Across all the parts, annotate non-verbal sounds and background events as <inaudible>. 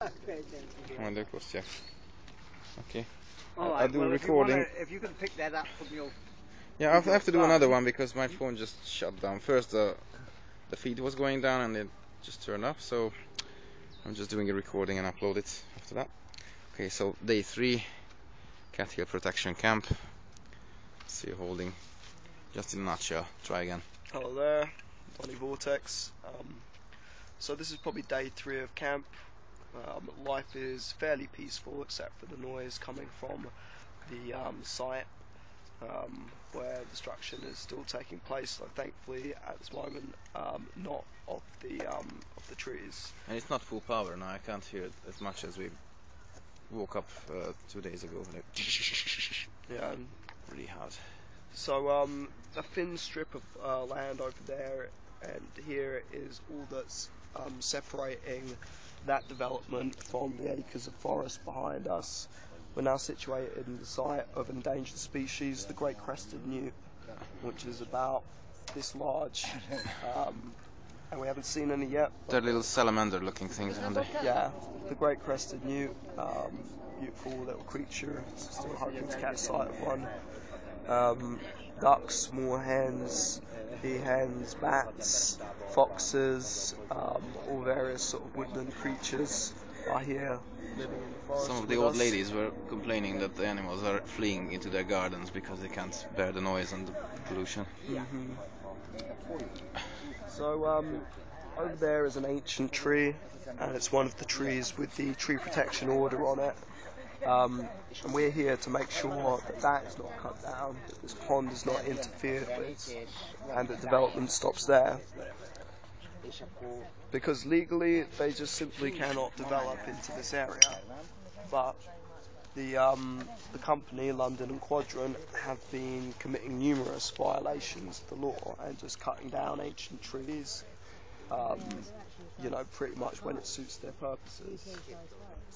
Come on, look, yeah. Okay. All I'll do well, recording. If you, wanna, if you can pick that up from your. Yeah, I have to do another one because my phone just shut down. First, the the feed was going down and it just turned off. So I'm just doing a recording and upload it after that. Okay, so day three, Cat Hill Protection Camp. See you holding. Just in a nutshell. Try again. Hello there, Donnie Vortex. Um, so this is probably day three of camp. Um, life is fairly peaceful except for the noise coming from the um, site um, where destruction is still taking place. So thankfully, at this moment, um, not of the um, of the trees. And it's not full power now. I can't hear it as much as we woke up uh, two days ago. Like, <laughs> Yeah. really hard. So um, a thin strip of uh, land over there, and here is all that's um, separating that development from the acres of forest behind us. We're now situated in the site of endangered species, the great crested newt, which is about this large, um, and we haven't seen any yet. They're little salamander-looking things, aren't they? Yeah, the great crested newt, um, beautiful little creature. Still hoping to catch sight of one. Um, ducks, moorhens, peahens, bats, foxes, um, all various sort of woodland creatures are here living in the forest. Some of the old us. ladies were complaining that the animals are fleeing into their gardens because they can't bear the noise and the pollution. Mhm. So um, over there is an ancient tree, and it's one of the trees with the tree protection order on it. Um, and we're here to make sure that that is not cut down, that this pond is not interfered with, and that development stops there. Because legally, they just simply cannot develop into this area. But the um, the company, London and Quadrant, have been committing numerous violations of the law and just cutting down ancient trees. Um, you know, pretty much when it suits their purposes.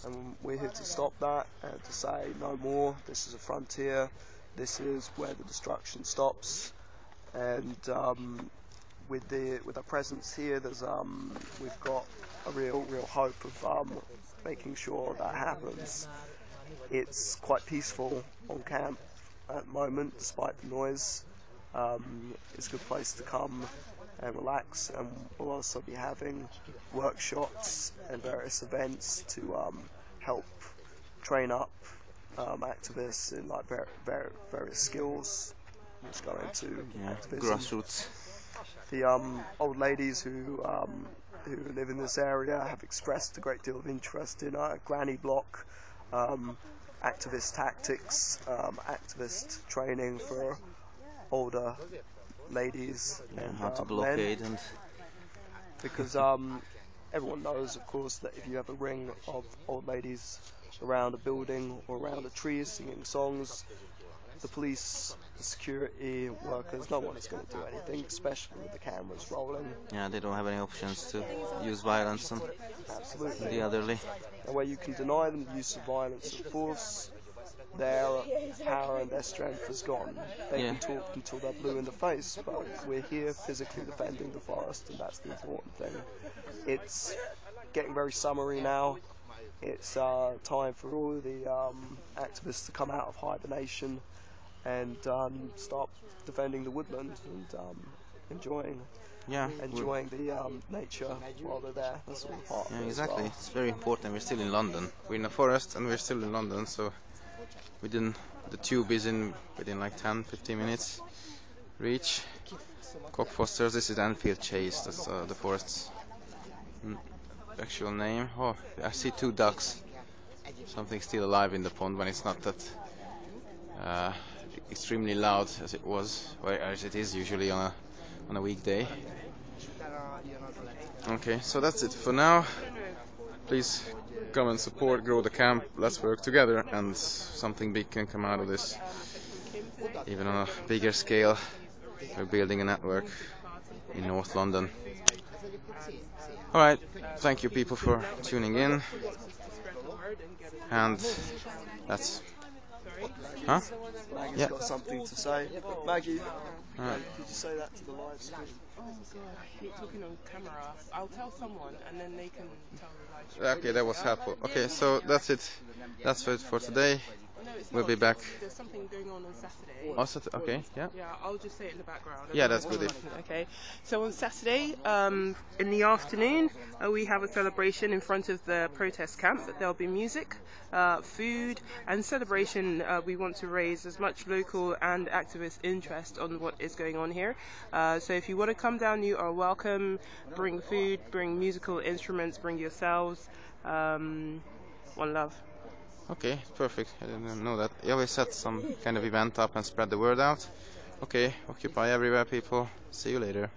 And we're here to stop that and to say no more. This is a frontier. This is where the destruction stops. And um, with the with our presence here, there's um, we've got a real real hope of um, making sure that happens. It's quite peaceful on camp at the moment, despite the noise. Um, it's a good place to come and relax, and we'll also be having workshops and various events to um, help train up um, activists in like ver- ver- various skills, which go into Yeah, activism grassroots. The um, old ladies who um, who live in this area have expressed a great deal of interest in uh, granny block, um, activist tactics, um, activist training for older ladies Yeah, and how to men. blockade and Because um, everyone knows, of course, that if you have a ring of old ladies around a building or around a tree singing songs, the police, the security workers, no one is going to do anything, especially with the cameras rolling. yeah, they don't have any options to use violence on Absolutely. the elderly. And where you can deny them the use of violence or force, their power and their strength is gone. They Yeah. can talk until they're blue in the face, but we're here physically defending the forest, and that's the important thing. It's getting very summery now. It's uh, time for all the um, activists to come out of hibernation and um, start defending the woodland and um, enjoying Yeah, enjoying the um, nature while they're there. That's all part of yeah, exactly. well. It's very important. We're still in London. We're in the forest and we're still in London, so within the tube is in within like 10, 15 minutes reach. Cockfosters. This is Enfield Chase. That's uh, the forest's actual name. Oh, I see two ducks. Something still alive in the pond when it's not that uh, extremely loud as it was, or as it is usually on a on a weekday. Okay, so that's it for now. Please come and support, grow the camp. Let's work together, and something big can come out of this. Even on a bigger scale, we're building a network in North London. All right, thank you people for tuning in, and that's Huh? Maggie's Yeah. got something to say. Maggie, Alright. could you say that to the live stream? Oh god, I hate talking on camera. I'll tell someone and then they can tell the live stream. Okay, that was helpful. Okay, so that's it. That's it for today. No, We'll be back. There's something going on on Saturday. Also, t- okay, yeah. Yeah, I'll just say it in the background. I Yeah, that's good. Okay, so on Saturday, um, in the afternoon, uh, we have a celebration in front of the protest camp. There'll be music, uh, food, and celebration. Uh, we want to raise as much local and activist interest on what is going on here. Uh, so if you want to come down, you are welcome. Bring food, bring musical instruments, bring yourselves. Um, one love. Okay, perfect. I didn't know that. Yeah, we set some kind of event up and spread the word out. Okay, occupy everywhere, people. See you later.